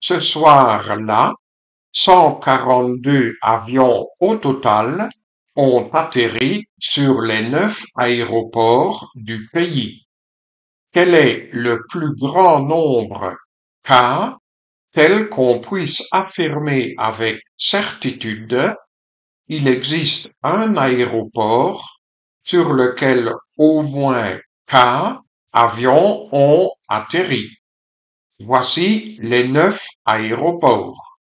Ce soir-là, 142 avions au total ont atterri sur les neuf aéroports du pays. Quel est le plus grand nombre K tel qu'on puisse affirmer avec certitude il existe un aéroport sur lequel au moins K avions ont atterri? Voici les neuf aéroports.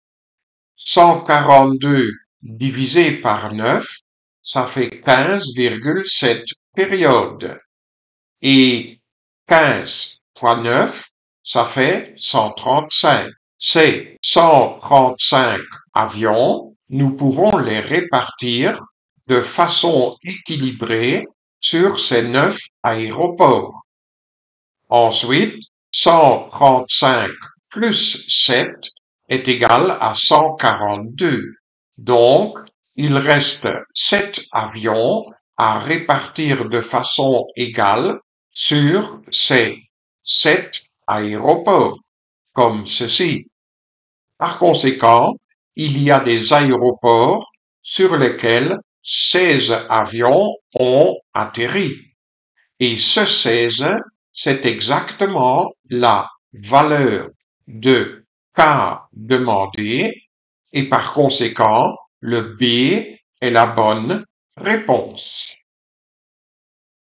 142 divisé par 9, ça fait 15,7 périodes. Et 15 fois 9, ça fait 135. Ces 135 avions, nous pouvons les répartir de façon équilibrée sur ces neuf aéroports. Ensuite, 135 plus 7 est égal à 142. Donc, il reste 7 avions à répartir de façon égale sur ces 7 aéroports, comme ceci. Par conséquent, il y a des aéroports sur lesquels 16 avions ont atterri. Et ce 16, c'est exactement la valeur de K demandé et par conséquent, le B est la bonne réponse.